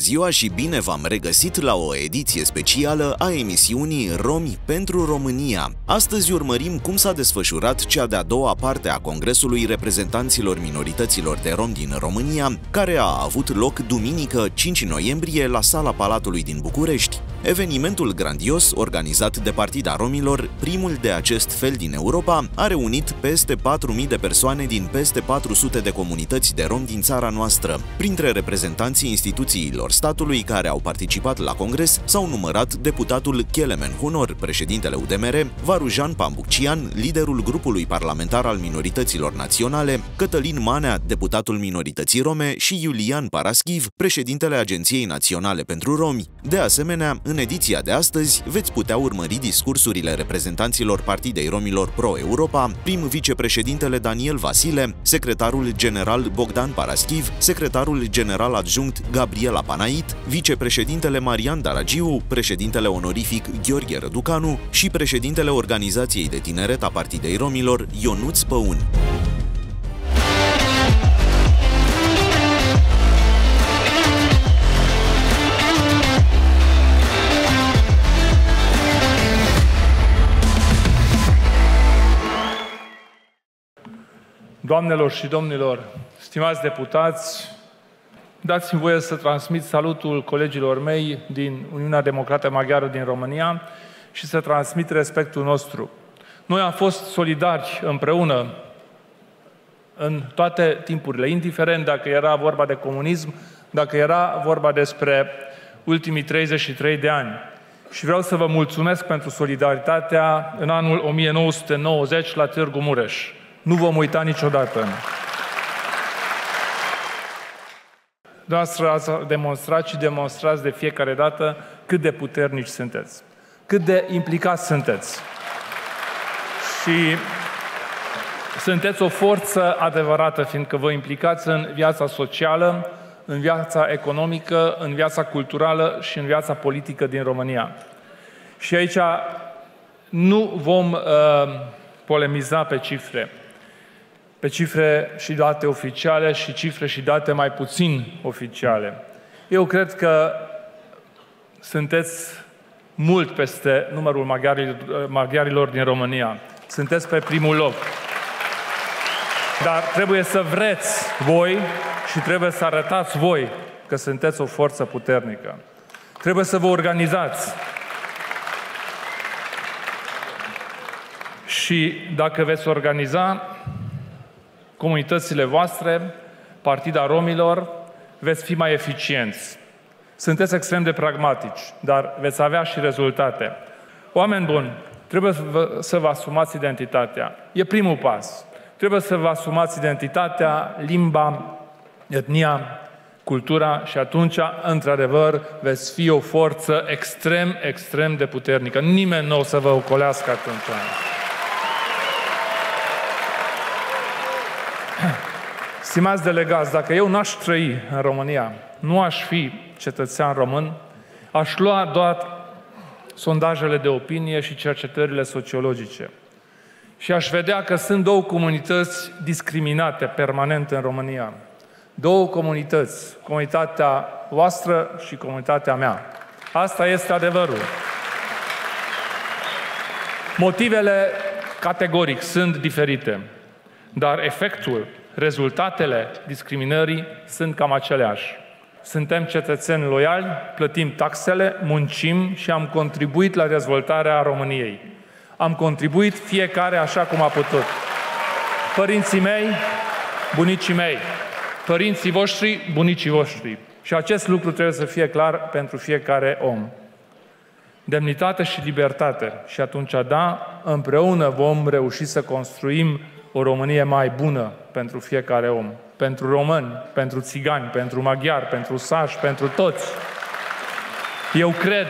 Ziua și bine v-am regăsit la o ediție specială a emisiunii Romi pentru România. Astăzi urmărim cum s-a desfășurat cea de-a doua parte a Congresului Reprezentanților Minorităților de Rom din România, care a avut loc duminică 5 noiembrie la sala Palatului din București. Evenimentul grandios, organizat de Partida Romilor, primul de acest fel din Europa, a reunit peste 4.000 de persoane din peste 400 de comunități de rom din țara noastră. Printre reprezentanții instituțiilor statului care au participat la congres s-au numărat deputatul Kelemen Hunor, președintele UDMR, Varujan Pambucian, liderul grupului parlamentar al minorităților naționale, Cătălin Manea, deputatul minorității rome și Iulian Paraschiv, președintele Agenției Naționale pentru Romi. De asemenea, în ediția de astăzi veți putea urmări discursurile reprezentanților Partidei Romilor Pro-Europa, prim vicepreședintele Daniel Vasile, secretarul general Bogdan Paraschiv, secretarul general adjunct Gabriela Panait, vicepreședintele Marian Daragiu, președintele onorific Gheorghe Răducanu și președintele Organizației de Tineret a Partidei Romilor Ionuț Păun. Doamnelor și domnilor, stimați deputați, dați-mi voie să transmit salutul colegilor mei din Uniunea Democrată Maghiară din România și să transmit respectul nostru. Noi am fost solidari împreună în toate timpurile, indiferent dacă era vorba de comunism, dacă era vorba despre ultimii 33 de ani. Și vreau să vă mulțumesc pentru solidaritatea în anul 1990 la Târgu Mureș. Nu vom uita niciodată. Noastră ați demonstrat și demonstrați de fiecare dată cât de puternici sunteți, cât de implicați sunteți. Și sunteți o forță adevărată, fiindcă vă implicați în viața socială, în viața economică, în viața culturală și în viața politică din România. Și aici nu vom uh, polemiza pe cifre, pe cifre și date oficiale și cifre și date mai puțin oficiale. Eu cred că sunteți mult peste numărul maghiarilor, maghiarilor din România. Sunteți pe primul loc. Dar trebuie să vreți voi și trebuie să arătați voi că sunteți o forță puternică. Trebuie să vă organizați. Și dacă veți organiza comunitățile voastre, Partida Romilor, veți fi mai eficienți. Sunteți extrem de pragmatici, dar veți avea și rezultate. Oameni buni, trebuie să vă, să vă asumați identitatea. E primul pas. Trebuie să vă asumați identitatea, limba, etnia, cultura și atunci, într-adevăr, veți fi o forță extrem, extrem de puternică. Nimeni nu o să vă ocolească atunci. Stimați delegați, dacă eu n-aș trăi în România, nu aș fi cetățean român, aș lua doar sondajele de opinie și cercetările sociologice. Și aș vedea că sunt două comunități discriminate permanent în România. Două comunități, comunitatea voastră și comunitatea mea. Asta este adevărul. Motivele categoric sunt diferite, dar efectul, rezultatele discriminării sunt cam aceleași. Suntem cetățeni loiali, plătim taxele, muncim și am contribuit la dezvoltarea României. Am contribuit fiecare așa cum a putut. Părinții mei, bunicii mei, părinții voștri, bunicii voștri. Și acest lucru trebuie să fie clar pentru fiecare om. Demnitate și libertate. Și atunci, da, împreună vom reuși să construim o Românie mai bună pentru fiecare om. Pentru români, pentru țigani, pentru maghiari, pentru sași, pentru toți. Eu cred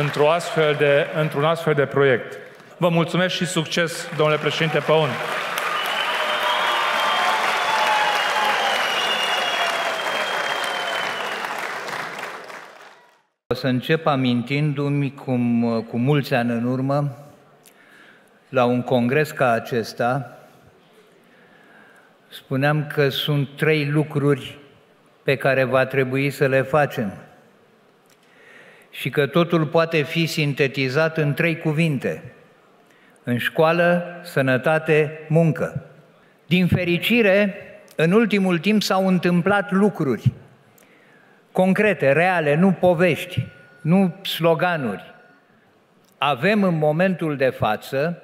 într-o astfel de, într-un astfel de proiect. Vă mulțumesc și succes, domnule președinte Păun. O să încep amintindu-mi cum cu mulți ani în urmă, la un congres ca acesta, spuneam că sunt trei lucruri pe care va trebui să le facem și că totul poate fi sintetizat în trei cuvinte. În școală, sănătate, muncă. Din fericire, în ultimul timp s-au întâmplat lucruri concrete, reale, nu povești, nu sloganuri. Avem în momentul de față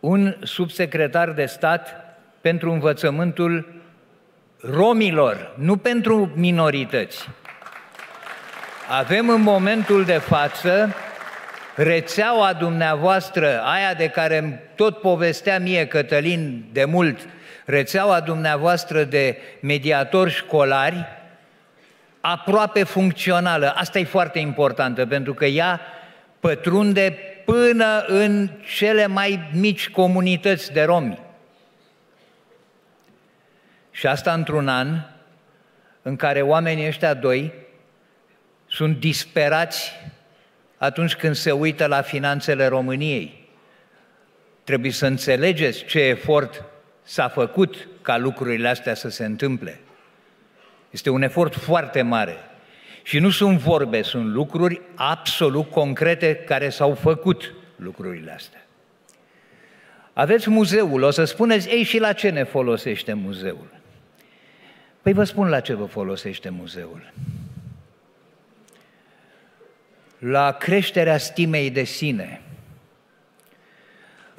un subsecretar de stat pentru învățământul romilor, nu pentru minorități. Avem în momentul de față rețeaua dumneavoastră, aia de care tot povestea mie Cătălin de mult, rețeaua dumneavoastră de mediatori școlari, aproape funcțională. Asta e foarte importantă, pentru că ea pătrunde până în cele mai mici comunități de romi. Și asta într-un an în care oamenii ăștia doi sunt disperați atunci când se uită la finanțele României. Trebuie să înțelegeți ce efort s-a făcut ca lucrurile astea să se întâmple. Este un efort foarte mare. Și nu sunt vorbe, sunt lucruri absolut concrete care s-au făcut lucrurile astea. Aveți muzeul, o să spuneți, ei, și la ce ne folosește muzeul? Păi vă spun la ce vă folosește muzeul. La creșterea stimei de sine.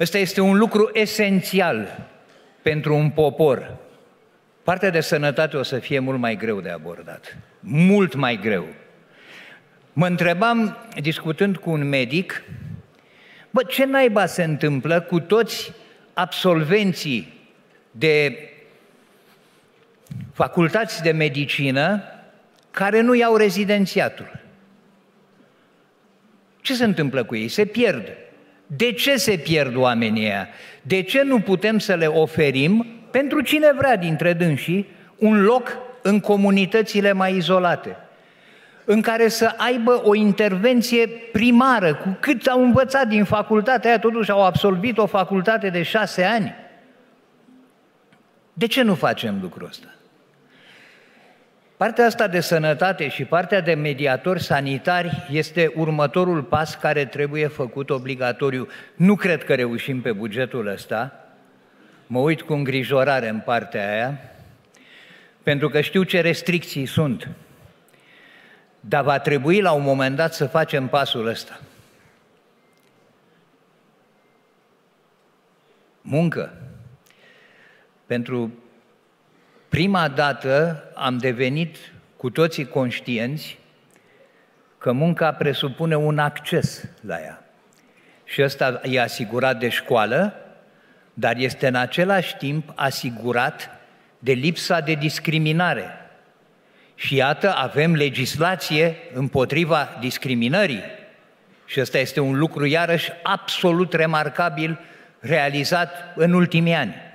Ăsta este un lucru esențial pentru un popor. Partea de sănătate o să fie mult mai greu de abordat. Mult mai greu. Mă întrebam, discutând cu un medic, bă, ce naiba se întâmplă cu toți absolvenții de facultăți de medicină care nu iau rezidențiatul? Ce se întâmplă cu ei? Se pierd. De ce se pierd oamenii ăia? De ce nu putem să le oferim pentru cine vrea dintre dânsii un loc în comunitățile mai izolate, în care să aibă o intervenție primară, cu cât au învățat din facultatea aia, totuși au absolvit o facultate de șase ani. De ce nu facem lucrul ăsta? Partea asta de sănătate și partea de mediatori sanitari este următorul pas care trebuie făcut obligatoriu. Nu cred că reușim pe bugetul ăsta, mă uit cu îngrijorare în partea aia, pentru că știu ce restricții sunt. Dar va trebui la un moment dat să facem pasul ăsta. Muncă. Pentru prima dată am devenit cu toții conștienți că munca presupune un acces la ea. Și ăsta e asigurat de școală, dar este în același timp asigurat de lipsa de discriminare. Și iată, avem legislație împotriva discriminării. Și ăsta este un lucru, iarăși, absolut remarcabil realizat în ultimii ani.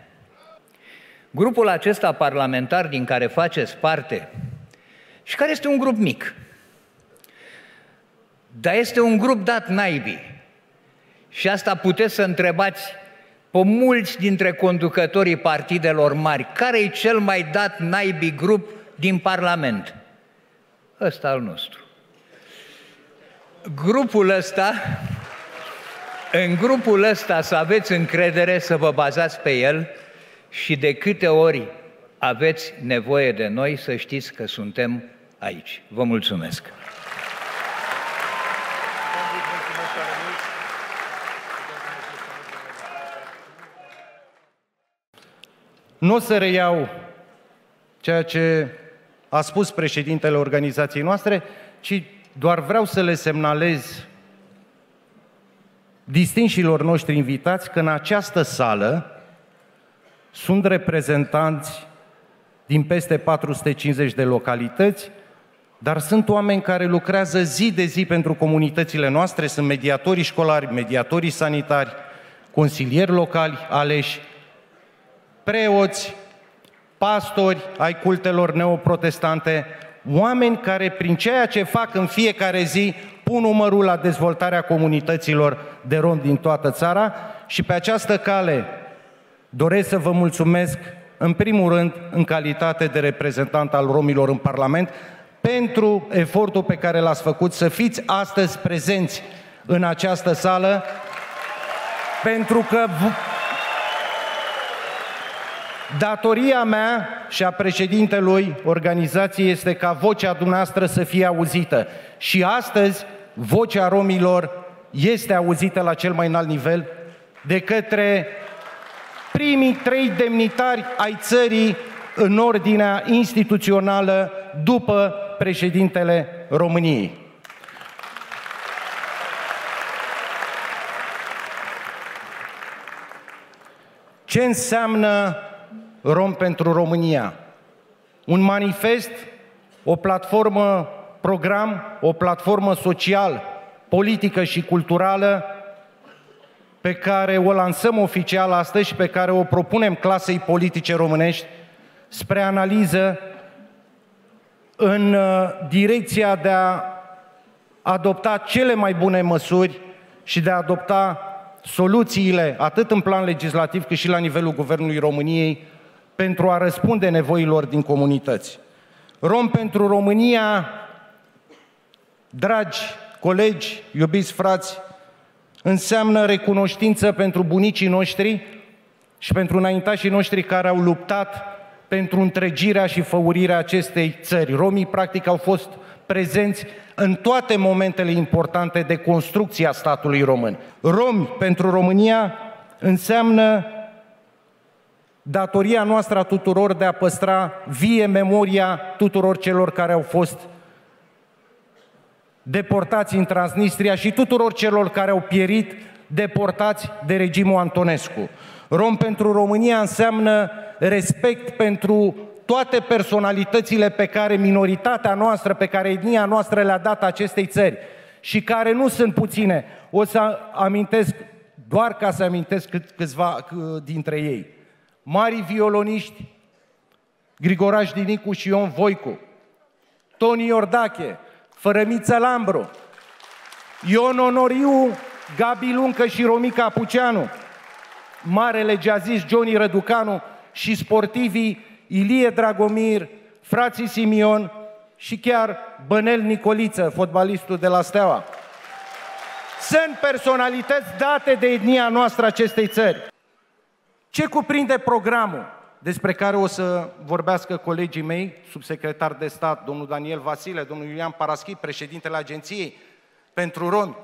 Grupul acesta parlamentar din care faceți parte, și care este un grup mic, dar este un grup dat naibii. Și asta puteți să întrebați pe mulți dintre conducătorii partidelor mari, care e cel mai dat naibii grup din Parlament? Ăsta al nostru. Grupul ăsta, în grupul ăsta să aveți încredere, să vă bazați pe el și de câte ori aveți nevoie de noi, să știți că suntem aici. Vă mulțumesc! Nu o să reiau ceea ce a spus președintele organizației noastre, ci doar vreau să le semnalez distinșilor noștri invitați că în această sală sunt reprezentanți din peste 450 de localități, dar sunt oameni care lucrează zi de zi pentru comunitățile noastre, sunt mediatorii școlari, mediatorii sanitari, consilieri locali aleși, preoți, pastori ai cultelor neoprotestante, oameni care prin ceea ce fac în fiecare zi pun numărul la dezvoltarea comunităților de rom din toată țara și pe această cale doresc să vă mulțumesc în primul rând în calitate de reprezentant al romilor în Parlament pentru efortul pe care l-ați făcut să fiți astăzi prezenți în această sală pentru că Datoria mea și a președintelui organizației este ca vocea dumneavoastră să fie auzită. Și astăzi, vocea romilor este auzită la cel mai înalt nivel de către primii trei demnitari ai țării în ordinea instituțională după președintele României. Ce înseamnă Rom pentru România. Un manifest, o platformă program, o platformă social, politică și culturală pe care o lansăm oficial astăzi și pe care o propunem clasei politice românești spre analiză în uh, direcția de a adopta cele mai bune măsuri și de a adopta soluțiile atât în plan legislativ cât și la nivelul Guvernului României pentru a răspunde nevoilor din comunități. Rom pentru România, dragi colegi, iubiți frați, înseamnă recunoștință pentru bunicii noștri și pentru înaintașii noștri care au luptat pentru întregirea și făurirea acestei țări. Romii, practic, au fost prezenți în toate momentele importante de construcție a statului român. Romi pentru România înseamnă datoria noastră a tuturor de a păstra vie memoria tuturor celor care au fost deportați în Transnistria și tuturor celor care au pierit deportați de regimul Antonescu. Rom pentru România înseamnă respect pentru toate personalitățile pe care minoritatea noastră, pe care etnia noastră le-a dat acestei țări și care nu sunt puține. O să amintesc, doar ca să amintesc câțiva dintre ei mari violoniști, Grigoraș Dinicu și Ion Voicu, Toni Iordache, Fărămiță Lambro, Ion Onoriu, Gabi Luncă și Romica Puceanu, marele jazzist Johnny Răducanu și sportivii Ilie Dragomir, frații Simion și chiar Bănel Nicoliță, fotbalistul de la Steaua. Sunt personalități date de etnia noastră acestei țări. Ce cuprinde programul despre care o să vorbească colegii mei, subsecretar de stat, domnul Daniel Vasile, domnul Iulian Paraschi, președintele Agenției pentru Romi?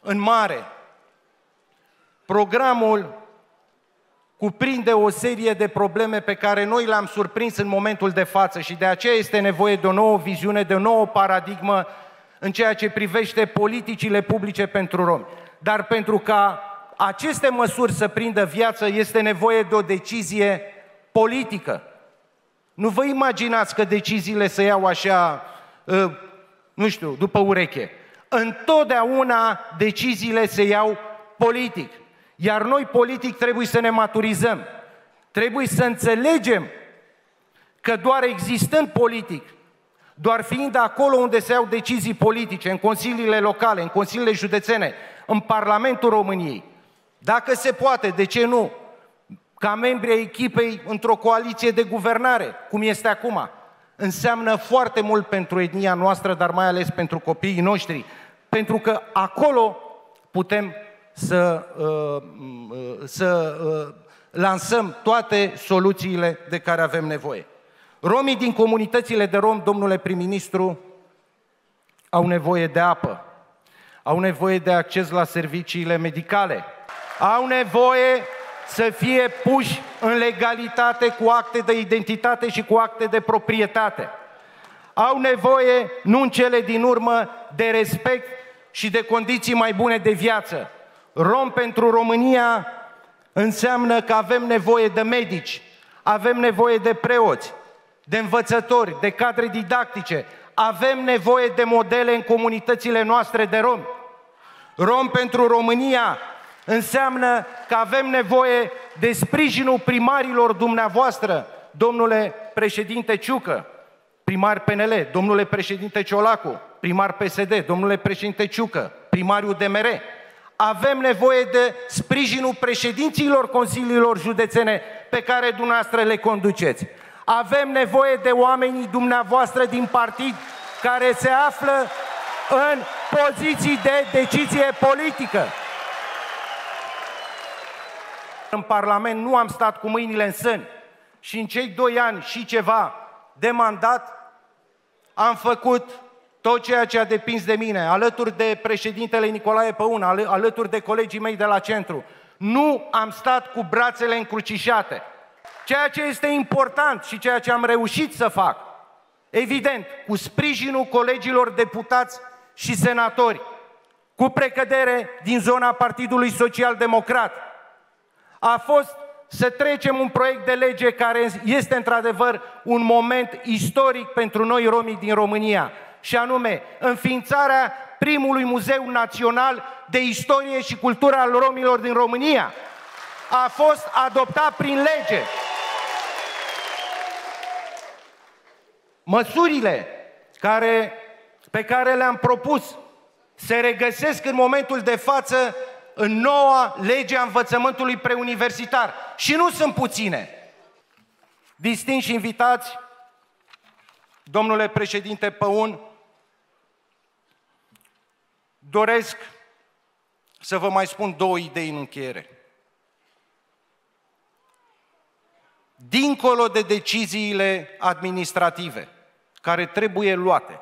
În mare, programul cuprinde o serie de probleme pe care noi le-am surprins în momentul de față și de aceea este nevoie de o nouă viziune, de o nouă paradigmă în ceea ce privește politicile publice pentru romi. Dar pentru ca aceste măsuri să prindă viață, este nevoie de o decizie politică. Nu vă imaginați că deciziile se iau așa, ă, nu știu, după ureche. Întotdeauna deciziile se iau politic. Iar noi politic trebuie să ne maturizăm. Trebuie să înțelegem că doar existând politic, doar fiind acolo unde se iau decizii politice, în consiliile locale, în consiliile județene, în Parlamentul României, dacă se poate, de ce nu? Ca membri ai echipei într-o coaliție de guvernare, cum este acum, înseamnă foarte mult pentru etnia noastră, dar mai ales pentru copiii noștri, pentru că acolo putem să, uh, uh, să uh, lansăm toate soluțiile de care avem nevoie. Romii din comunitățile de rom, domnule prim-ministru, au nevoie de apă, au nevoie de acces la serviciile medicale, au nevoie să fie puși în legalitate cu acte de identitate și cu acte de proprietate. Au nevoie, nu în cele din urmă, de respect și de condiții mai bune de viață. Rom pentru România înseamnă că avem nevoie de medici, avem nevoie de preoți, de învățători, de cadre didactice, avem nevoie de modele în comunitățile noastre de romi. Rom pentru România înseamnă că avem nevoie de sprijinul primarilor dumneavoastră, domnule președinte Ciucă, primar PNL, domnule președinte Ciolacu, primar PSD, domnule președinte Ciucă, primariul DMR. Avem nevoie de sprijinul președinților consiliilor județene pe care dumneavoastră le conduceți. Avem nevoie de oamenii dumneavoastră din partid care se află în poziții de decizie politică. În Parlament nu am stat cu mâinile în sân și în cei doi ani și ceva de mandat am făcut tot ceea ce a depins de mine, alături de președintele Nicolae Păun, alături de colegii mei de la centru. Nu am stat cu brațele încrucișate. Ceea ce este important și ceea ce am reușit să fac, evident, cu sprijinul colegilor deputați și senatori, cu precădere din zona Partidului Social Democrat, a fost să trecem un proiect de lege care este într-adevăr un moment istoric pentru noi romii din România, și anume înființarea primului Muzeu Național de Istorie și Cultură al Romilor din România. A fost adoptat prin lege. Măsurile care, pe care le-am propus se regăsesc în momentul de față în noua lege a învățământului preuniversitar. Și nu sunt puține. Distinși invitați, domnule președinte Păun, doresc să vă mai spun două idei în încheiere. Dincolo de deciziile administrative care trebuie luate,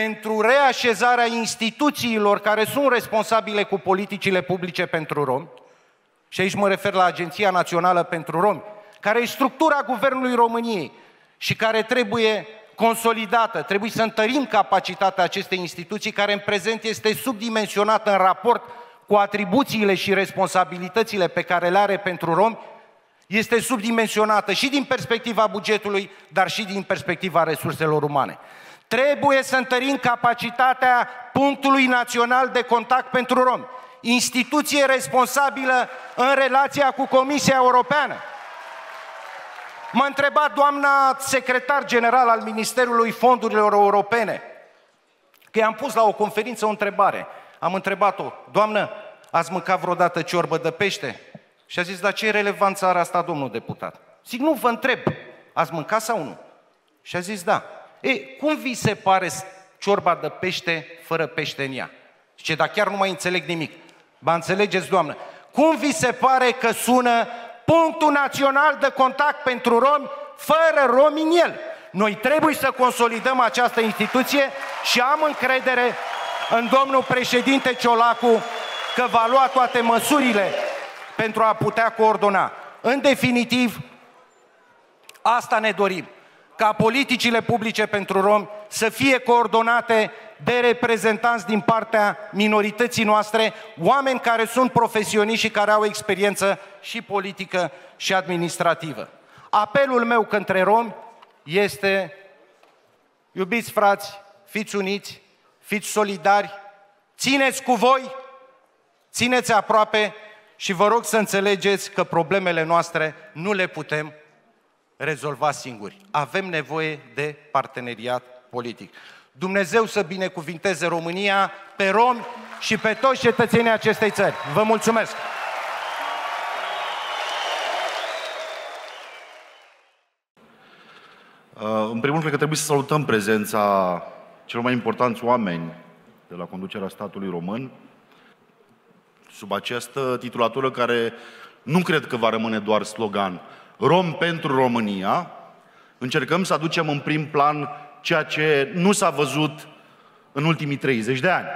pentru reașezarea instituțiilor care sunt responsabile cu politicile publice pentru romi, și aici mă refer la Agenția Națională pentru Romi, care e structura Guvernului României și care trebuie consolidată, trebuie să întărim capacitatea acestei instituții care în prezent este subdimensionată în raport cu atribuțiile și responsabilitățile pe care le are pentru romi, este subdimensionată și din perspectiva bugetului, dar și din perspectiva resurselor umane. Trebuie să întărim capacitatea punctului național de contact pentru romi, instituție responsabilă în relația cu Comisia Europeană. M-a întrebat doamna secretar general al Ministerului Fondurilor Europene, că i-am pus la o conferință o întrebare. Am întrebat-o, doamnă, ați mâncat vreodată ciorbă de pește? Și a zis, dar ce relevanță are asta, domnul deputat? Zic, nu, vă întreb, ați mâncat sau nu? Și a zis, da. E, cum vi se pare ciorba de pește fără pește în ea? Ce, dar chiar nu mai înțeleg nimic. Ba înțelegeți, doamnă, cum vi se pare că sună punctul național de contact pentru romi, fără romi în el? Noi trebuie să consolidăm această instituție și am încredere în domnul președinte Ciolacu că va lua toate măsurile pentru a putea coordona. În definitiv, asta ne dorim ca politicile publice pentru romi să fie coordonate de reprezentanți din partea minorității noastre, oameni care sunt profesioniști și care au experiență și politică și administrativă. Apelul meu către romi este, iubiți frați, fiți uniți, fiți solidari, țineți cu voi, țineți aproape și vă rog să înțelegeți că problemele noastre nu le putem rezolva singuri. Avem nevoie de parteneriat politic. Dumnezeu să binecuvinteze România, pe romi și pe toți cetățenii acestei țări. Vă mulțumesc! Uh, în primul rând, cred că trebuie să salutăm prezența celor mai importanți oameni de la conducerea statului român, sub această titulatură care nu cred că va rămâne doar slogan, Rom pentru România, încercăm să aducem în prim plan ceea ce nu s-a văzut în ultimii 30 de ani.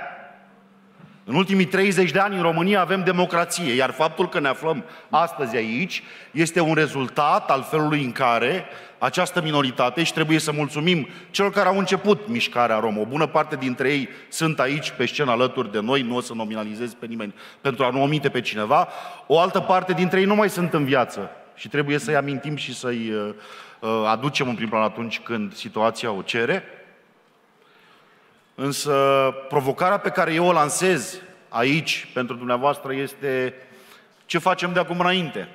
În ultimii 30 de ani în România avem democrație, iar faptul că ne aflăm astăzi aici este un rezultat al felului în care această minoritate și trebuie să mulțumim celor care au început mișcarea romă. O bună parte dintre ei sunt aici pe scenă alături de noi, nu o să nominalizez pe nimeni pentru a nu omite pe cineva. O altă parte dintre ei nu mai sunt în viață și trebuie să-i amintim și să-i uh, uh, aducem în prim plan atunci când situația o cere. Însă provocarea pe care eu o lansez aici pentru dumneavoastră este ce facem de acum înainte.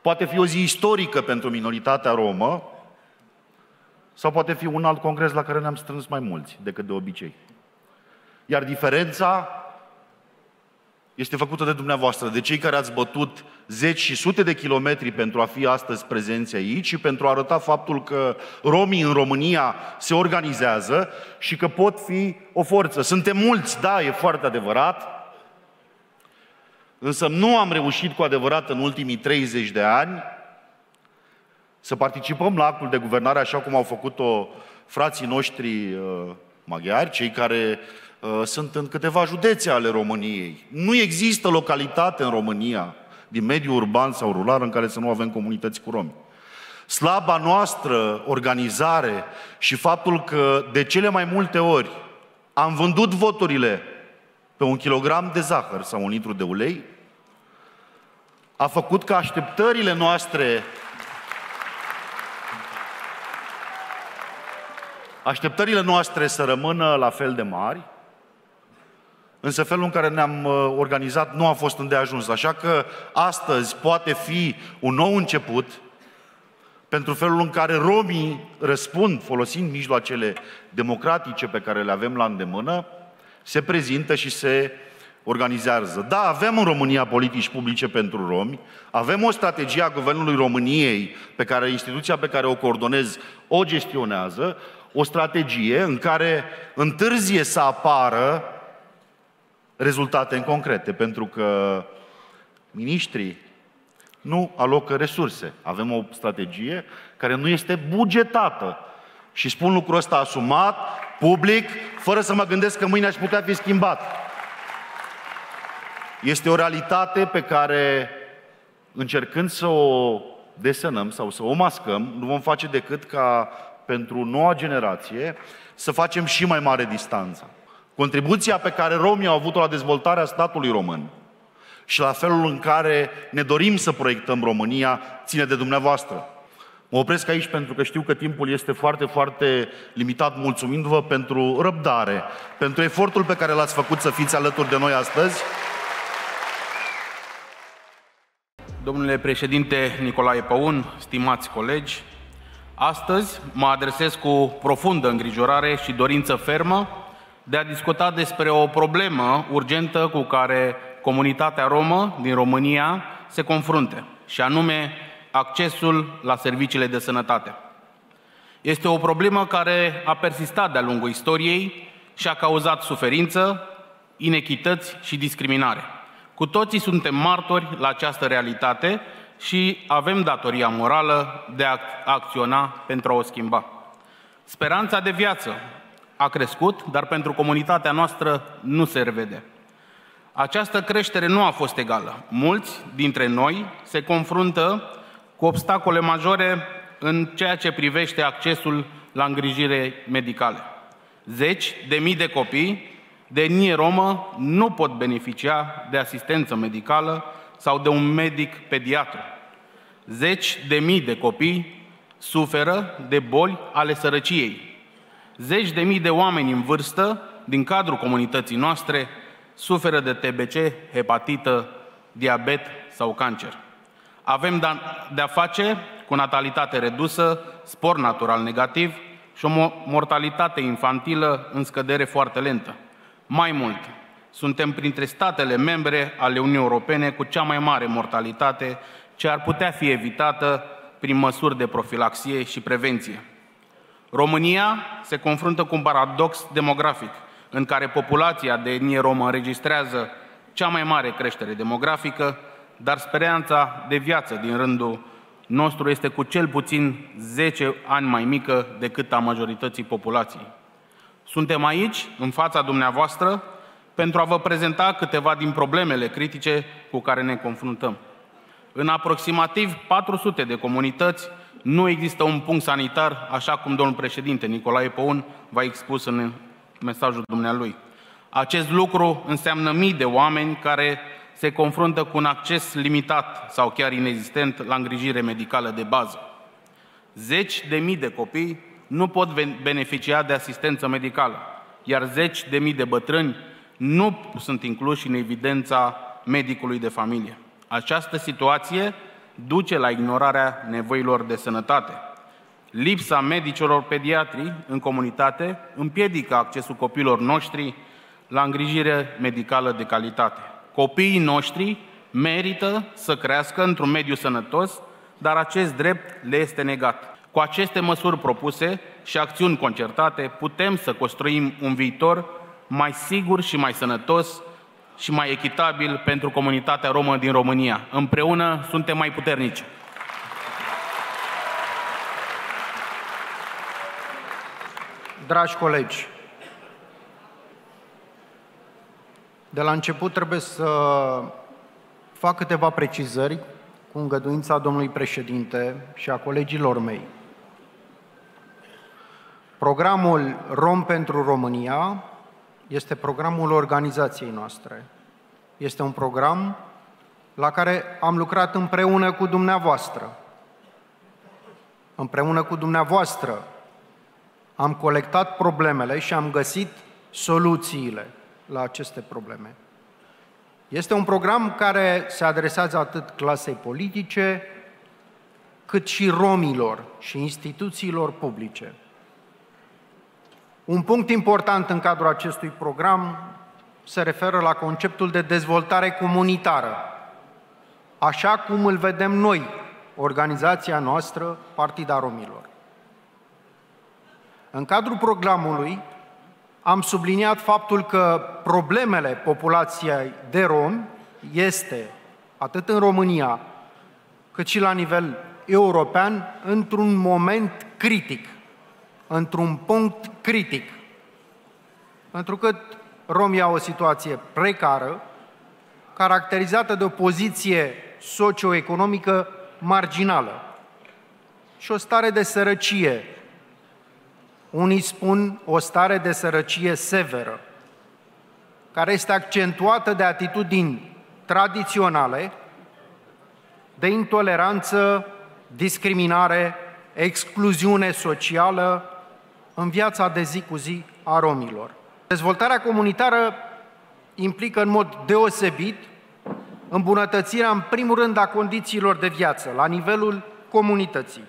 Poate fi o zi istorică pentru minoritatea romă sau poate fi un alt congres la care ne-am strâns mai mulți decât de obicei. Iar diferența este făcută de dumneavoastră, de cei care ați bătut zeci și sute de kilometri pentru a fi astăzi prezenți aici și pentru a arăta faptul că romii în România se organizează și că pot fi o forță. Suntem mulți, da, e foarte adevărat, însă nu am reușit cu adevărat în ultimii 30 de ani să participăm la actul de guvernare așa cum au făcut-o frații noștri uh, maghiari, cei care uh, sunt în câteva județe ale României. Nu există localitate în România, din mediul urban sau rural, în care să nu avem comunități cu romi. Slaba noastră organizare și faptul că de cele mai multe ori am vândut voturile pe un kilogram de zahăr sau un litru de ulei, a făcut ca așteptările noastre așteptările noastre să rămână la fel de mari, însă felul în care ne-am uh, organizat nu a fost îndeajuns. Așa că astăzi poate fi un nou început pentru felul în care romii răspund, folosind mijloacele democratice pe care le avem la îndemână, se prezintă și se organizează. Da, avem în România politici publice pentru romi, avem o strategie a Guvernului României, pe care instituția pe care o coordonez o gestionează, o strategie în care întârzie să apară rezultate în concrete, pentru că miniștrii nu alocă resurse. Avem o strategie care nu este bugetată. Și spun lucrul ăsta asumat, public, fără să mă gândesc că mâine aș putea fi schimbat. Este o realitate pe care, încercând să o desenăm sau să o mascăm, nu vom face decât ca pentru noua generație să facem și mai mare distanță. Contribuția pe care romii au avut-o la dezvoltarea statului român și la felul în care ne dorim să proiectăm România ține de dumneavoastră. Mă opresc aici pentru că știu că timpul este foarte, foarte limitat, mulțumindu-vă pentru răbdare, pentru efortul pe care l-ați făcut să fiți alături de noi astăzi. Domnule președinte Nicolae Păun, stimați colegi, astăzi mă adresez cu profundă îngrijorare și dorință fermă de a discuta despre o problemă urgentă cu care comunitatea romă din România se confrunte, și anume accesul la serviciile de sănătate. Este o problemă care a persistat de-a lungul istoriei și a cauzat suferință, inechități și discriminare. Cu toții suntem martori la această realitate și avem datoria morală de a acționa pentru a o schimba. Speranța de viață a crescut, dar pentru comunitatea noastră nu se revede. Această creștere nu a fost egală. Mulți dintre noi se confruntă cu obstacole majore în ceea ce privește accesul la îngrijire medicale. Zeci de mii de copii de etnie romă nu pot beneficia de asistență medicală sau de un medic pediatru. Zeci de mii de copii suferă de boli ale sărăciei. Zeci de mii de oameni în vârstă din cadrul comunității noastre suferă de TBC, hepatită, diabet sau cancer. Avem de-a face cu natalitate redusă, spor natural negativ și o mortalitate infantilă în scădere foarte lentă. Mai mult, suntem printre statele membre ale Uniunii Europene cu cea mai mare mortalitate, ce ar putea fi evitată prin măsuri de profilaxie și prevenție. România se confruntă cu un paradox demografic, în care populația de etnie romă înregistrează cea mai mare creștere demografică, dar speranța de viață din rândul nostru este cu cel puțin 10 ani mai mică decât a majorității populației. Suntem aici, în fața dumneavoastră, pentru a vă prezenta câteva din problemele critice cu care ne confruntăm. În aproximativ 400 de comunități nu există un punct sanitar, așa cum domnul președinte Nicolae Păun v-a expus în mesajul dumnealui. Acest lucru înseamnă mii de oameni care se confruntă cu un acces limitat sau chiar inexistent la îngrijire medicală de bază. Zeci de mii de copii nu pot beneficia de asistență medicală, iar zeci de mii de bătrâni nu sunt incluși în evidența medicului de familie. Această situație duce la ignorarea nevoilor de sănătate. Lipsa medicilor pediatri în comunitate împiedică accesul copiilor noștri la îngrijire medicală de calitate. Copiii noștri merită să crească într-un mediu sănătos, dar acest drept le este negat. Cu aceste măsuri propuse și acțiuni concertate, putem să construim un viitor mai sigur și mai sănătos și mai echitabil pentru comunitatea romă din România. Împreună suntem mai puternici. Dragi colegi, de la început trebuie să fac câteva precizări cu îngăduința domnului președinte și a colegilor mei. Programul Rom pentru România este programul organizației noastre. Este un program la care am lucrat împreună cu dumneavoastră. Împreună cu dumneavoastră am colectat problemele și am găsit soluțiile la aceste probleme. Este un program care se adresează atât clasei politice, cât și romilor și instituțiilor publice. Un punct important în cadrul acestui program se referă la conceptul de dezvoltare comunitară, așa cum îl vedem noi, organizația noastră, Partida Romilor. În cadrul programului am subliniat faptul că problemele populației de romi este, atât în România, cât și la nivel european, într-un moment critic – într-un punct critic. Pentru că romii au o situație precară, caracterizată de o poziție socioeconomică marginală și o stare de sărăcie. Unii spun o stare de sărăcie severă, care este accentuată de atitudini tradiționale, de intoleranță, discriminare, excluziune socială în viața de zi cu zi a romilor. Dezvoltarea comunitară implică în mod deosebit îmbunătățirea, în primul rând, a condițiilor de viață la nivelul comunității,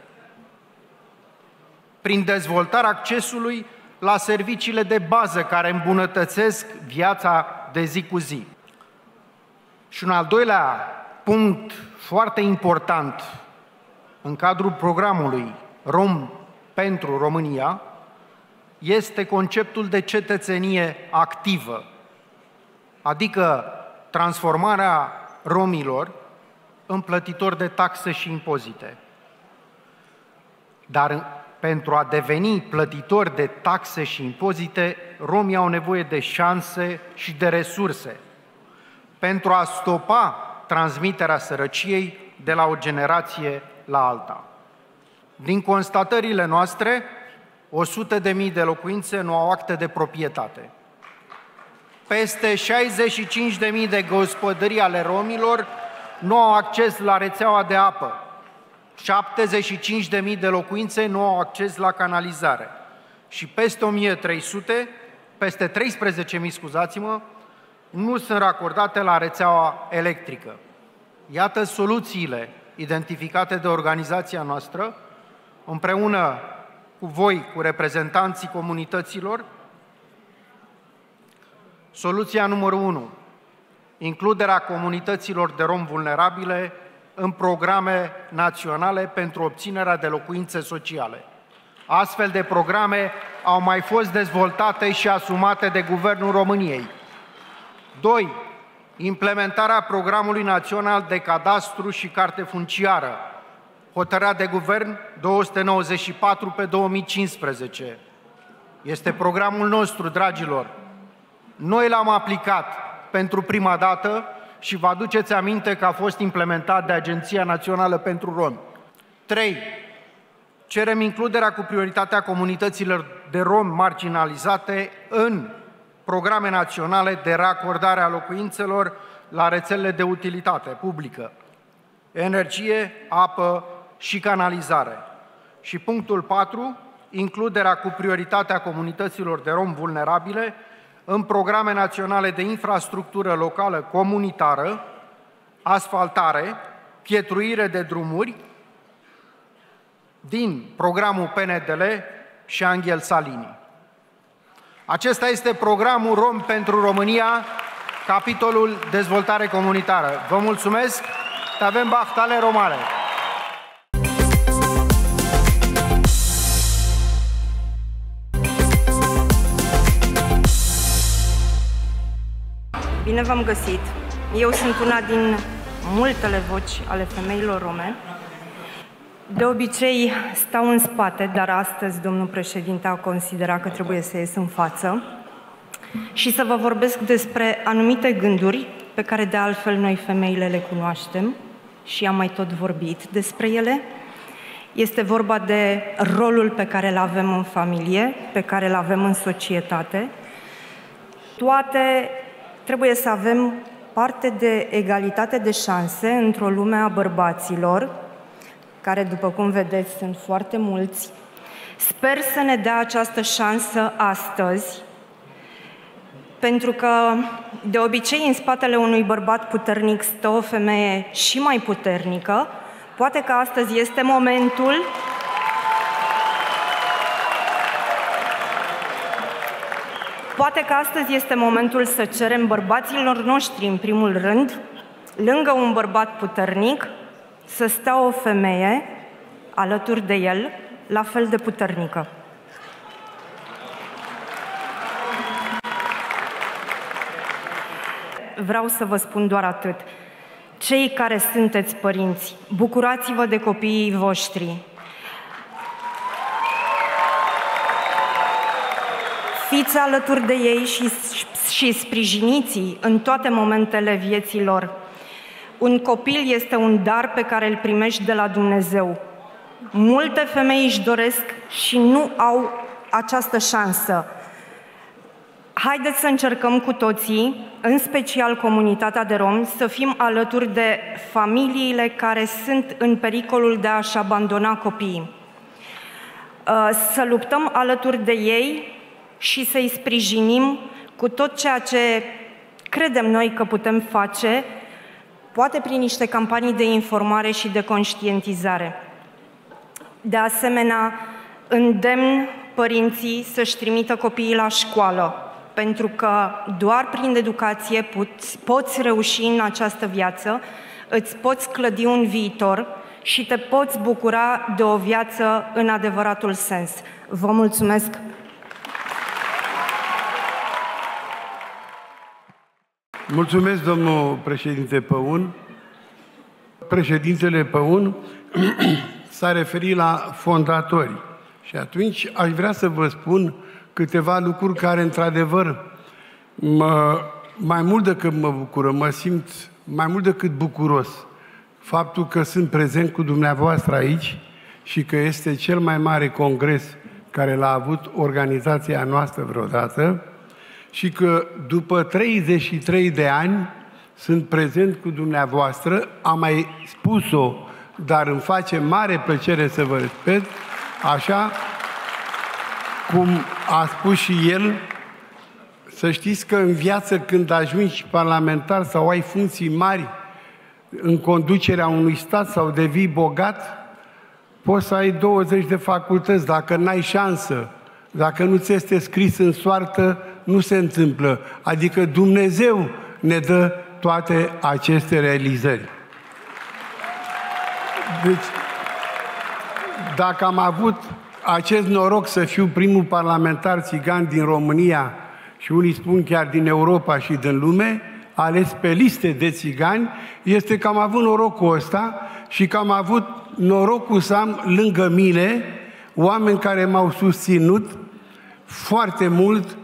prin dezvoltarea accesului la serviciile de bază care îmbunătățesc viața de zi cu zi. Și un al doilea punct foarte important în cadrul programului Rom pentru România este conceptul de cetățenie activă, adică transformarea romilor în plătitori de taxe și impozite. Dar pentru a deveni plătitori de taxe și impozite, romii au nevoie de șanse și de resurse pentru a stopa transmiterea sărăciei de la o generație la alta. Din constatările noastre, 100 de mii de locuințe nu au acte de proprietate. Peste 65 de mii de gospodării ale romilor nu au acces la rețeaua de apă. 75 de mii de locuințe nu au acces la canalizare. Și peste 1300, peste 13.000, scuzați-mă, nu sunt racordate la rețeaua electrică. Iată soluțiile identificate de organizația noastră, împreună cu voi, cu reprezentanții comunităților. Soluția numărul 1. Includerea comunităților de rom vulnerabile în programe naționale pentru obținerea de locuințe sociale. Astfel de programe au mai fost dezvoltate și asumate de Guvernul României. 2. Implementarea programului național de cadastru și carte funciară, hotărârea de guvern 294 pe 2015. Este programul nostru, dragilor. Noi l-am aplicat pentru prima dată și vă aduceți aminte că a fost implementat de Agenția Națională pentru Romi. 3. Cerem includerea cu prioritatea comunităților de romi marginalizate în programe naționale de reacordare a locuințelor la rețelele de utilitate publică, energie, apă și canalizare. Și punctul 4, includerea cu prioritatea comunităților de rom vulnerabile în programe naționale de infrastructură locală comunitară, asfaltare, pietruire de drumuri, din programul PNDL și Angel Salini. Acesta este programul Rom pentru România, capitolul dezvoltare comunitară. Vă mulțumesc, te avem baftale romane! Bine v-am găsit! Eu sunt una din multele voci ale femeilor rome. De obicei stau în spate, dar astăzi domnul președinte a considerat că trebuie să ies în față și să vă vorbesc despre anumite gânduri pe care de altfel noi femeile le cunoaștem și am mai tot vorbit despre ele. Este vorba de rolul pe care îl avem în familie, pe care îl avem în societate. Toate trebuie să avem parte de egalitate de șanse într-o lume a bărbaților, care, după cum vedeți, sunt foarte mulți. Sper să ne dea această șansă astăzi, pentru că, de obicei, în spatele unui bărbat puternic stă o femeie și mai puternică. Poate că astăzi este momentul Poate că astăzi este momentul să cerem bărbaților noștri, în primul rând, lângă un bărbat puternic, să stea o femeie alături de el, la fel de puternică. Vreau să vă spun doar atât. Cei care sunteți părinți, bucurați-vă de copiii voștri. Fiți alături de ei și, și sprijiniți în toate momentele vieții lor. Un copil este un dar pe care îl primești de la Dumnezeu. Multe femei își doresc și nu au această șansă. Haideți să încercăm cu toții, în special comunitatea de romi, să fim alături de familiile care sunt în pericolul de a-și abandona copiii. Uh, să luptăm alături de ei și să-i sprijinim cu tot ceea ce credem noi că putem face poate prin niște campanii de informare și de conștientizare. De asemenea, îndemn părinții să-și trimită copiii la școală, pentru că doar prin educație poți, poți reuși în această viață, îți poți clădi un viitor și te poți bucura de o viață în adevăratul sens. Vă mulțumesc Mulțumesc, domnul președinte Păun. Președintele Păun s-a referit la fondatori. Și atunci aș vrea să vă spun câteva lucruri care, într-adevăr, mă, mai mult decât mă bucură, mă simt mai mult decât bucuros faptul că sunt prezent cu dumneavoastră aici și că este cel mai mare congres care l-a avut organizația noastră vreodată și că după 33 de ani sunt prezent cu dumneavoastră, am mai spus-o, dar îmi face mare plăcere să vă respect, așa cum a spus și el, să știți că în viață când ajungi parlamentar sau ai funcții mari în conducerea unui stat sau devii bogat, poți să ai 20 de facultăți, dacă n-ai șansă, dacă nu ți este scris în soartă, nu se întâmplă. Adică Dumnezeu ne dă toate aceste realizări. Deci, dacă am avut acest noroc să fiu primul parlamentar țigan din România și unii spun chiar din Europa și din lume, ales pe liste de țigani, este că am avut norocul ăsta și că am avut norocul să am lângă mine oameni care m-au susținut foarte mult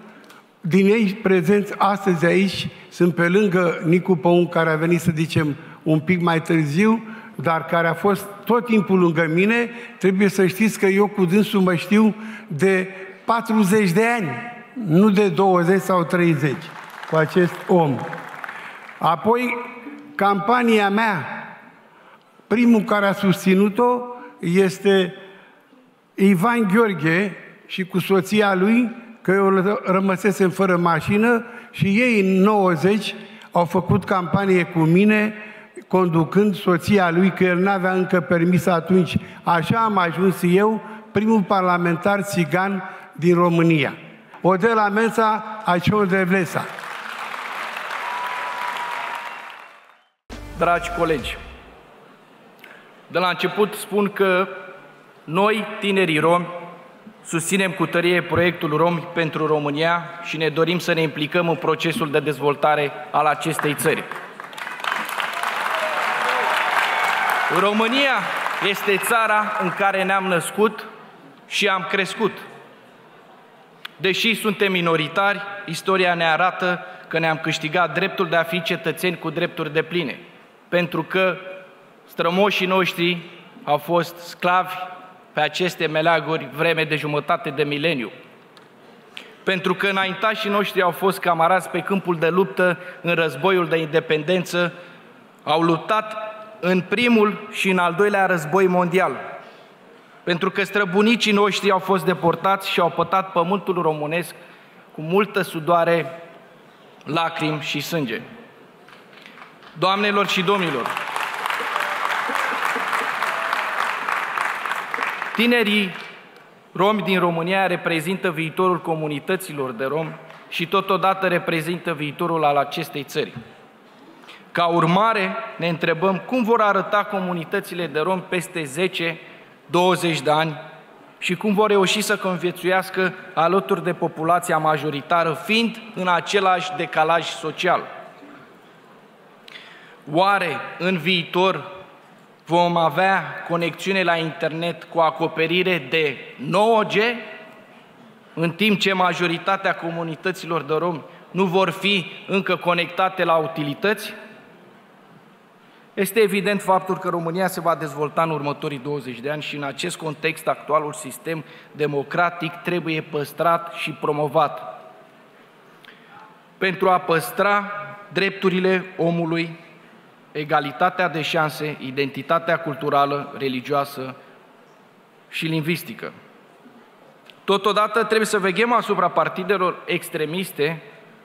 din ei prezenți astăzi aici sunt pe lângă Nicu Păun, care a venit să zicem un pic mai târziu, dar care a fost tot timpul lângă mine, trebuie să știți că eu cu dânsul mă știu de 40 de ani, nu de 20 sau 30, cu acest om. Apoi, campania mea, primul care a susținut-o este Ivan Gheorghe și cu soția lui, că eu rămăsesem fără mașină și ei în 90 au făcut campanie cu mine conducând soția lui, că el n-avea încă permis atunci. Așa am ajuns eu, primul parlamentar țigan din România. Odela Mensa, Aciol de Vlesa. Dragi colegi, de la început spun că noi, tinerii romi, susținem cu tărie proiectul Romi pentru România și ne dorim să ne implicăm în procesul de dezvoltare al acestei țări. România este țara în care ne-am născut și am crescut. Deși suntem minoritari, istoria ne arată că ne-am câștigat dreptul de a fi cetățeni cu drepturi de pline, pentru că strămoșii noștri au fost sclavi pe aceste meleaguri vreme de jumătate de mileniu. Pentru că înaintașii noștri au fost camarați pe câmpul de luptă în războiul de independență, au luptat în primul și în al doilea război mondial. Pentru că străbunicii noștri au fost deportați și au pătat pământul românesc cu multă sudoare, lacrimi și sânge. Doamnelor și domnilor, Tinerii romi din România reprezintă viitorul comunităților de romi și totodată reprezintă viitorul al acestei țări. Ca urmare, ne întrebăm cum vor arăta comunitățile de romi peste 10-20 de ani și cum vor reuși să conviețuiască alături de populația majoritară, fiind în același decalaj social. Oare în viitor vom avea conexiune la internet cu acoperire de 9G, în timp ce majoritatea comunităților de romi nu vor fi încă conectate la utilități? Este evident faptul că România se va dezvolta în următorii 20 de ani și în acest context actualul sistem democratic trebuie păstrat și promovat. Pentru a păstra drepturile omului, egalitatea de șanse, identitatea culturală, religioasă și lingvistică. Totodată trebuie să veghem asupra partidelor extremiste,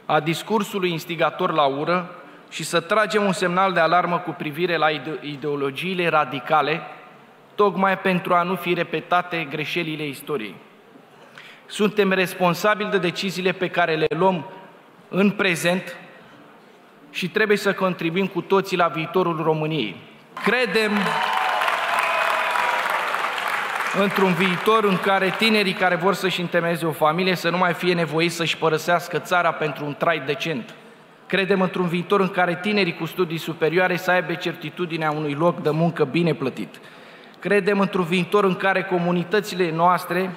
a discursului instigator la ură și să tragem un semnal de alarmă cu privire la ideologiile radicale, tocmai pentru a nu fi repetate greșelile istoriei. Suntem responsabili de deciziile pe care le luăm în prezent și trebuie să contribuim cu toții la viitorul României. Credem într-un viitor în care tinerii care vor să-și întemeieze o familie să nu mai fie nevoiți să-și părăsească țara pentru un trai decent. Credem într-un viitor în care tinerii cu studii superioare să aibă certitudinea unui loc de muncă bine plătit. Credem într-un viitor în care comunitățile noastre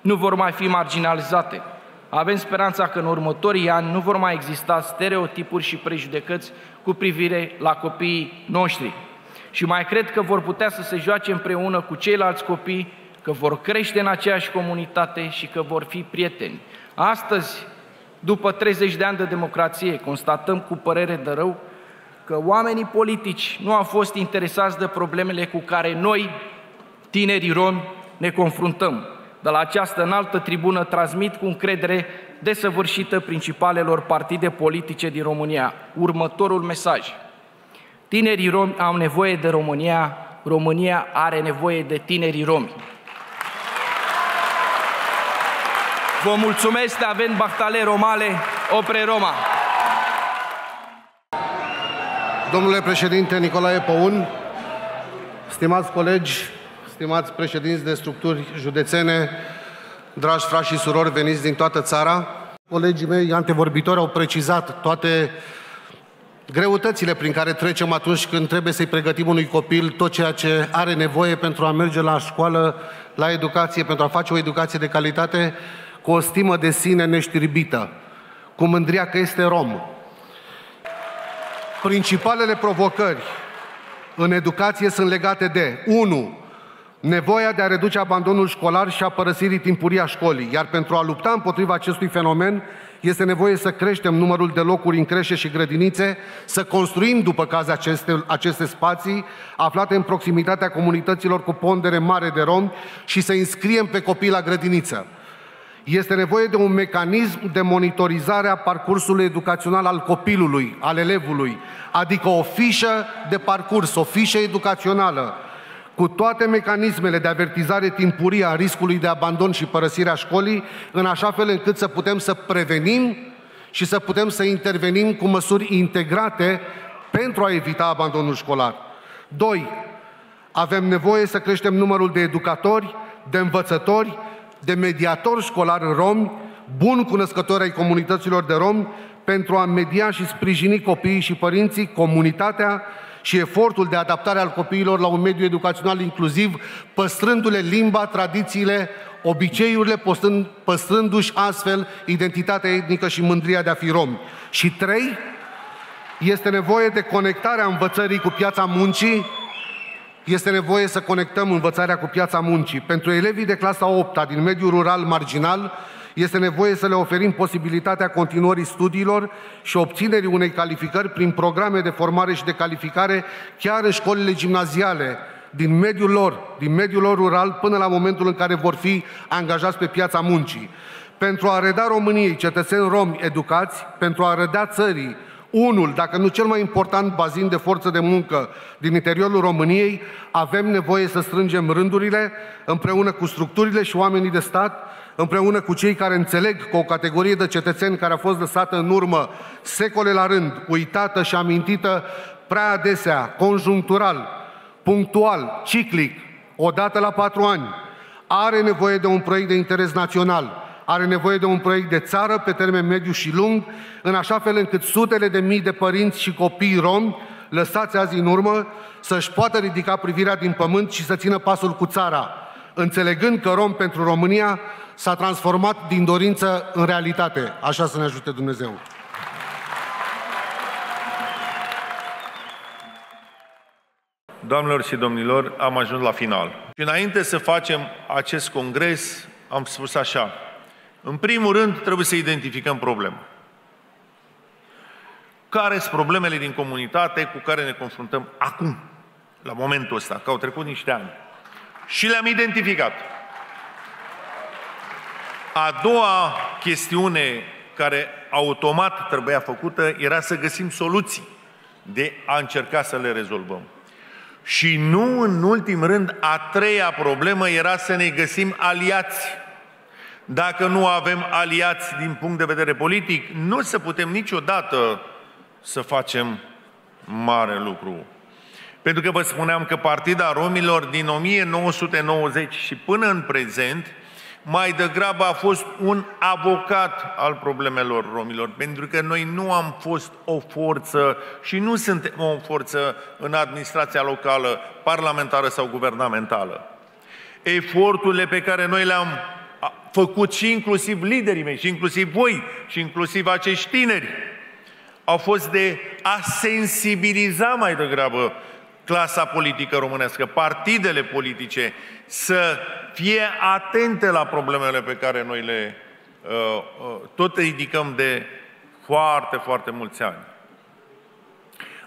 nu vor mai fi marginalizate, avem speranța că în următorii ani nu vor mai exista stereotipuri și prejudecăți cu privire la copiii noștri. Și mai cred că vor putea să se joace împreună cu ceilalți copii, că vor crește în aceeași comunitate și că vor fi prieteni. Astăzi, după 30 de ani de democrație, constatăm cu părere de rău că oamenii politici nu au fost interesați de problemele cu care noi, tinerii romi, ne confruntăm de la această înaltă tribună transmit cu încredere desăvârșită principalelor partide politice din România următorul mesaj. Tinerii romi au nevoie de România, România are nevoie de tinerii romi. Vă mulțumesc de avem Bahtale Romale, Opre Roma. Domnule președinte Nicolae Păun, stimați colegi, stimați președinți de structuri județene, dragi frați și surori veniți din toată țara, colegii mei antevorbitori au precizat toate greutățile prin care trecem atunci când trebuie să-i pregătim unui copil tot ceea ce are nevoie pentru a merge la școală, la educație, pentru a face o educație de calitate. cu o stimă de sine neștirbită, cu mândria că este rom. Principalele provocări în educație sunt legate de 1. Nevoia de a reduce abandonul școlar și a părăsirii timpurii a școlii, iar pentru a lupta împotriva acestui fenomen, este nevoie să creștem numărul de locuri în creșe și grădinițe, să construim după caz aceste, aceste spații aflate în proximitatea comunităților cu pondere mare de romi și să înscriem pe copii la grădiniță. Este nevoie de un mecanism de monitorizare a parcursului educațional al copilului, al elevului, adică o fișă de parcurs, o fișă educațională, cu toate mecanismele de avertizare timpurie a riscului de abandon și părăsirea școlii, în așa fel încât să putem să prevenim și să putem să intervenim cu măsuri integrate pentru a evita abandonul școlar. 2. Avem nevoie să creștem numărul de educatori, de învățători, de mediatori școlari romi, bun cunoscători ai comunităților de romi, pentru a media și sprijini copiii și părinții, comunitatea și efortul de adaptare al copiilor la un mediu educațional inclusiv, păstrându-le limba, tradițiile, obiceiurile, păstrându-și astfel identitatea etnică și mândria de a fi romi. Și trei, este nevoie de conectarea învățării cu piața muncii, este nevoie să conectăm învățarea cu piața muncii. Pentru elevii de clasa 8 din mediul rural marginal, este nevoie să le oferim posibilitatea continuării studiilor și obținerii unei calificări prin programe de formare și de calificare chiar în școlile gimnaziale, din mediul lor, din mediul lor rural, până la momentul în care vor fi angajați pe piața muncii. Pentru a reda României cetățeni romi educați, pentru a reda țării unul, dacă nu cel mai important bazin de forță de muncă din interiorul României, avem nevoie să strângem rândurile împreună cu structurile și oamenii de stat, împreună cu cei care înțeleg că o categorie de cetățeni care a fost lăsată în urmă secole la rând, uitată și amintită prea adesea, conjunctural, punctual, ciclic, odată la patru ani, are nevoie de un proiect de interes național are nevoie de un proiect de țară pe termen mediu și lung, în așa fel încât sutele de mii de părinți și copii romi, lăsați azi în urmă, să-și poată ridica privirea din pământ și să țină pasul cu țara, înțelegând că rom pentru România s-a transformat din dorință în realitate. Așa să ne ajute Dumnezeu. Doamnelor și domnilor, am ajuns la final. Și înainte să facem acest congres, am spus așa, în primul rând, trebuie să identificăm problema. Care sunt problemele din comunitate cu care ne confruntăm acum, la momentul ăsta, că au trecut niște ani. Și le-am identificat. A doua chestiune care automat trebuia făcută era să găsim soluții de a încerca să le rezolvăm. Și nu în ultim rând, a treia problemă era să ne găsim aliați dacă nu avem aliați din punct de vedere politic, nu să putem niciodată să facem mare lucru. Pentru că vă spuneam că Partida Romilor din 1990 și până în prezent, mai degrabă a fost un avocat al problemelor romilor, pentru că noi nu am fost o forță și nu suntem o forță în administrația locală, parlamentară sau guvernamentală. Eforturile pe care noi le-am făcut și inclusiv liderii mei, și inclusiv voi, și inclusiv acești tineri, au fost de a sensibiliza mai degrabă clasa politică românească, partidele politice, să fie atente la problemele pe care noi le uh, uh, tot ridicăm de foarte, foarte mulți ani.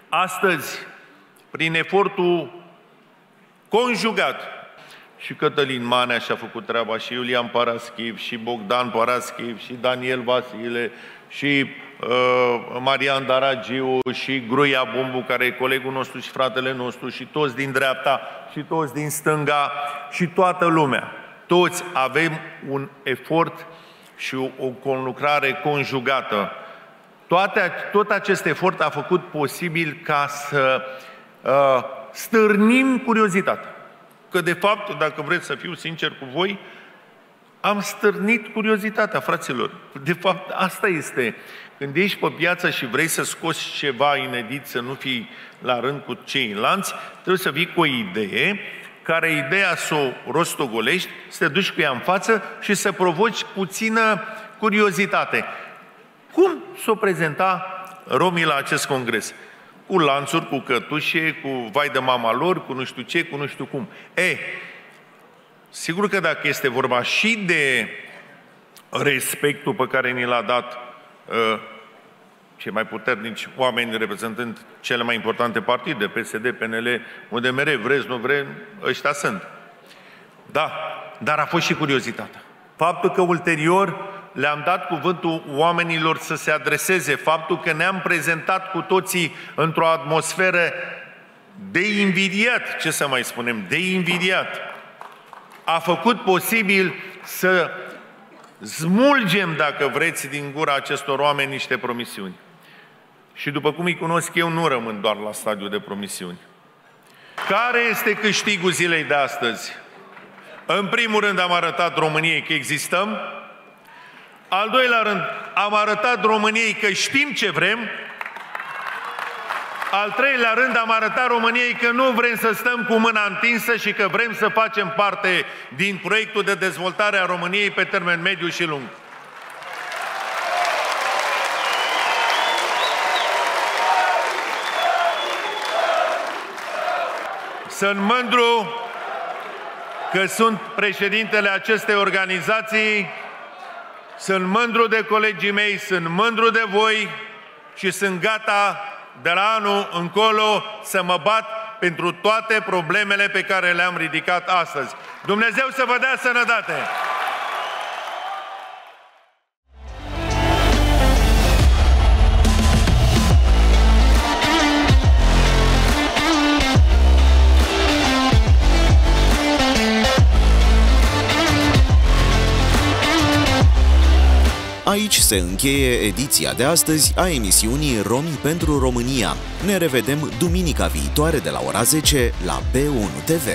Astăzi, prin efortul conjugat și Cătălin Manea și-a făcut treaba, și Iulian Paraschiv, și Bogdan Paraschiv, și Daniel Vasile, și uh, Marian Daragiu, și Gruia Bumbu, care e colegul nostru și fratele nostru, și toți din dreapta, și toți din stânga, și toată lumea. Toți avem un efort și o, o conlucrare conjugată. Toate, tot acest efort a făcut posibil ca să uh, stârnim curiozitatea că de fapt, dacă vreți să fiu sincer cu voi, am stârnit curiozitatea, fraților. De fapt, asta este. Când ești pe piață și vrei să scoți ceva inedit, să nu fii la rând cu ceilalți, trebuie să vii cu o idee, care ideea să o rostogolești, să te duci cu ea în față și să provoci puțină curiozitate. Cum s-o prezenta romii la acest congres? Cu lanțuri, cu cătușe, cu vai de mama lor, cu nu știu ce, cu nu știu cum. E, sigur că dacă este vorba și de respectul pe care ni l-a dat uh, cei mai puternici oameni reprezentând cele mai importante partide, PSD, PNL, UDMR, vreți, nu vreți, ăștia sunt. Da, dar a fost și curiozitatea. Faptul că ulterior le-am dat cuvântul oamenilor să se adreseze, faptul că ne-am prezentat cu toții într-o atmosferă de invidiat, ce să mai spunem, de invidiat, a făcut posibil să smulgem, dacă vreți, din gura acestor oameni niște promisiuni. Și după cum îi cunosc eu, nu rămân doar la stadiu de promisiuni. Care este câștigul zilei de astăzi? În primul rând am arătat României că existăm, al doilea rând am arătat României că știm ce vrem, al treilea rând am arătat României că nu vrem să stăm cu mâna întinsă și că vrem să facem parte din proiectul de dezvoltare a României pe termen mediu și lung. Sunt mândru că sunt președintele acestei organizații, sunt mândru de colegii mei, sunt mândru de voi și sunt gata de la anul încolo să mă bat pentru toate problemele pe care le-am ridicat astăzi. Dumnezeu să vă dea sănătate! Aici se încheie ediția de astăzi a emisiunii Romi pentru România. Ne revedem duminica viitoare de la ora 10 la B1 TV.